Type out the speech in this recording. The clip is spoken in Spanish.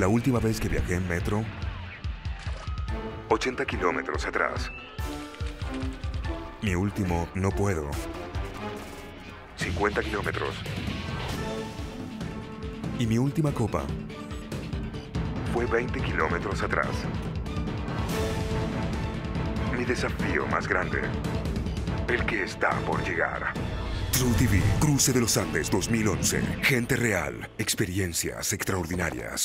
La última vez que viajé en metro, 80 kilómetros atrás. Mi último no puedo. 50 kilómetros. Y mi última copa fue 20 kilómetros atrás. Mi desafío más grande, el que está por llegar. True TV, Cruce de los Andes 2011. Gente real, experiencias extraordinarias.